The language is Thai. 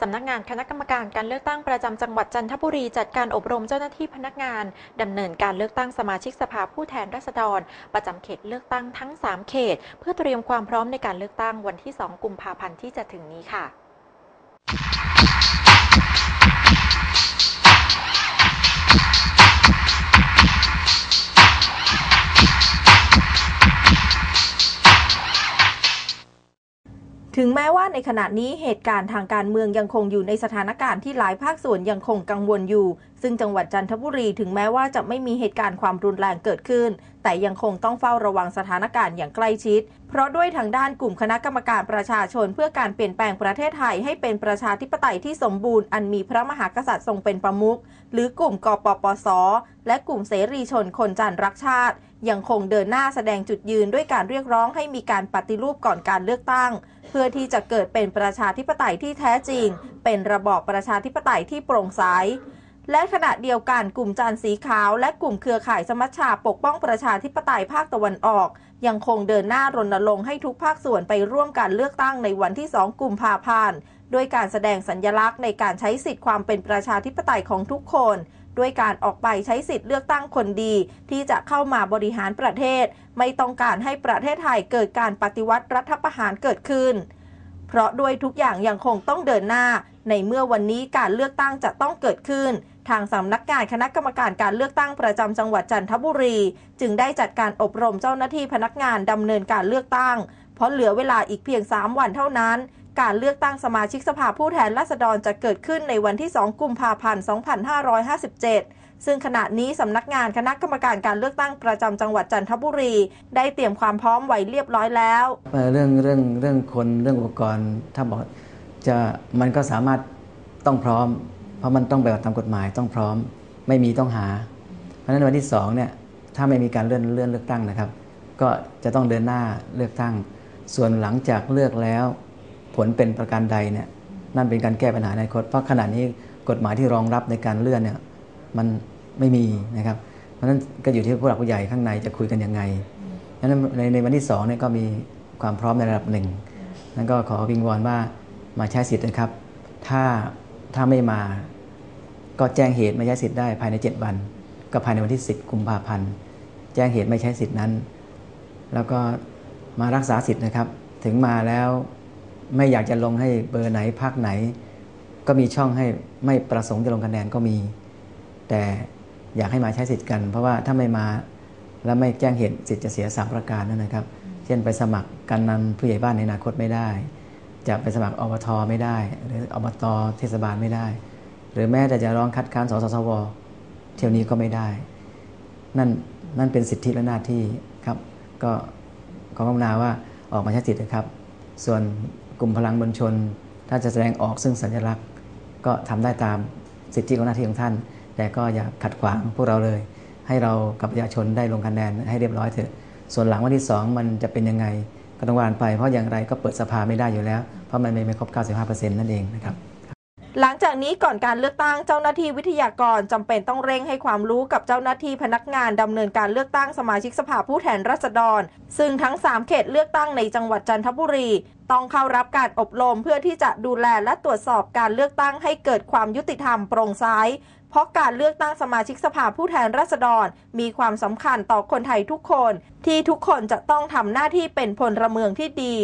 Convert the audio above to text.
สำนักงานคณะกรรมการการเลือกตั้งประจำจังหวัดจันทบุรีจัดการอบรมเจ้าหน้าที่พนักงานดำเนินการเลือกตั้งสมาชิกสภาผู้แทนราษฎร ประจำเขตเลือกตั้งทั้ง 3 เขต เพื่อเตรียมความพร้อมในการเลือกตั้งวันที่ 2 กุมภาพันธ์ที่จะถึงนี้ค่ะ ถึงแม้ว่าในขณะนี้เหตุการณ์ทางการเมืองยังคงอยู่ในสถานการณ์ที่หลายภาคส่วนยังคงกังวลอยู่ ซึ่งจังหวัดจันทบุรีถึงแม้ว่าจะไม่มีเหตุการณ์ความรุนแรงเกิดขึ้น แต่ยังคงต้องเฝ้าระวังสถานการณ์อย่างใกล้ชิด เพราะด้วยทางด้านกลุ่มคณะกรรมการประชาชน เพื่อการเปลี่ยนแปลงประเทศไทยให้เป็นประชาธิปไตยที่สมบูรณ์อันมีพระมหากษัตริย์ทรงเป็นประมุขหรือกลุ่มกปปส และกลุ่มเสรีชนคนจันรักชาติ ยังคงเดินหน้าแสดงจุดยืนด้วยการเรียกร้องให้มีการปฏิรูปก่อนการเลือกตั้ง เพื่อที่จะเกิดเป็นประชาธิปไตยที่แท้จริง เป็นระบอบประชาธิปไตยที่โปร่งใสและขณะเดียวกันกลุ่มจันสีขาวและกลุ่มเครือข่ายสมัชชาปกป้องประชาธิปไตยภาคตะวันออก ยังคงเดินหน้ารณรงค์ให้ทุกภาคส่วนไปร่วมการเลือกตั้งในวันที่ 2 กุมภาพันธ์ด้วยการแสดงสัญญลักษณ์ในการใช้สิทธิ์ความเป็นประชาธิปไตยของทุกคน ด้วยการออกไปใช้สิทธิ์เลือกตั้งคนดี ที่จะเข้ามาบริหารประเทศ ไม่ต้องการให้ประเทศไทยเกิดการปฏิวัติรัฐประหารเกิดขึ้น เพราะด้วยทุกอย่างยังคงต้องเดินหน้า ในเมื่อวันนี้การเลือกตั้งจะต้องเกิดขึ้นทางสำนักงานคณะกรรมการการเลือกตั้งประจำจังหวัดจันทบุรี จึงได้จัดการอบรมเจ้าหน้าที่พนักงานดำเนินการเลือกตั้ง เพราะเหลือเวลาอีกเพียง 3 วันเท่านั้น การเลือกตั้งสมาชิกสภาผู้แทนราษฎรจะเกิดขึ้นในวันที่ 2 กุมภาพันธ์ 2557 ซึ่งขณะนี้สำนักงานคณะกรรมการการเลือกตั้งประจำจังหวัดจันทบุรี ได้เตรียมความพร้อมไว้เรียบร้อยแล้ว เรื่องเรื่องเรื่องคนเรื่องอุปกรณ์ถ้าบอกจะมันก็สามารถต้องพร้อม เพราะมันต้องแบบตามกฎหมายต้องพร้อม ไม่มีต้องหา เพราะฉะนั้นวันที่สองเนี่ยถ้าไม่มีการเลื่อนเลื่อนเลือกตั้งนะครับ ก็จะต้องเดินหน้าเลือกตั้ง ส่วนหลังจากเลือกแล้ว ผลเป็นประการใดเนี่ยนั่นเป็นการแก้ปัญหาในคตเพราะขณะนี้กฎหมายที่รองรับในการเลื่อนเนี่ยมันไม่มีนะครับ เพราะฉะนั้นก็อยู่ที่ผู้หลักผู้ใหญ่ข้างในจะคุยกันยังไงดังนั้นในในวันที่สองเนี่ยก็มีความพร้อมในระดับหนึ่งนั้นก็ขอวิงวอนว่ามาใช้สิทธิ์นะครับ ถ้าถ้าไม่มาก็แจ้งเหตุไม่ใช้สิทธิ์ได้ภายใน 7 วัน ก็ภายในวันที่ 10กุมภาพันธ์แจ้งเหตุไม่ใช้สิทธิ์นั้น แล้วก็มารักษาสิทธิ์นะครับ ถึงมาแล้ว ไม่อยากจะลงให้เบอร์ไหนพักไหน ก็มีช่องให้ไม่ประสงค์จะลงคะแนนก็มี แต่อยากให้มาใช้สิทธิ์กัน เพราะว่าถ้าไม่มาแล้วไม่แจ้งเหตุสิทธิ์จะเสียสามประการนั่นนะครับ เช่นไปสมัครการนำผู้ใหญ่บ้านในอนาคตไม่ได้ จะไปสมัครอบทไม่ได้ หรืออบตเทศบาลไม่ได้ หรือแม้แต่จะร้องคัดค้านสสสวเที่ยวนี้ก็ไม่ได้ นั่นนั่นเป็นสิทธิและหน้าที่ครับ ก็ขอกำนาว่าออกมาใช้สิทธิ์นะครับ ส่วน กลุ่มพลังมวลชน ถ้าจะแสดงออกซึ่งสัญลักษณ์ ก็ทำได้ตามสิทธิของหน้าที่ของท่าน แต่ก็อย่าขัดขวางพวกเราเลย ให้เรากับประชาชนได้ลงคะแนนให้เรียบร้อยเถอะ ส่วนหลังวันที่ 2 มันจะเป็นยังไงก็ต้องวานไป เพราะอย่างไรก็เปิดสภาไม่ได้อยู่แล้ว เพราะมันไม่ครบ 95%นั่นเองนะครับหลังจากนี้ก่อนการเลือกตั้งเจ้าหน้าที่วิทยากรจำเป็นต้องเร่งให้ความรู้กับเจ้าหน้าที่พนักงานดำเนินการเลือกตั้งสมาชิกสภาผู้แทนราษฎร ซึ่งทั้ง 3 เขตเลือกตั้งในจังหวัดจันทบุรี ต้องเข้ารับการอบรมเพื่อที่จะดูแลและตรวจสอบการเลือกตั้งให้เกิดความยุติธรรมโปร่งใสเพราะการเลือกตั้งสมาชิกสภาผู้แทนราษฎร มีความสำคัญต่อคนไทยทุกคน ที่ทุกคนจะต้องทำหน้าที่เป็นพลเมืองที่ดี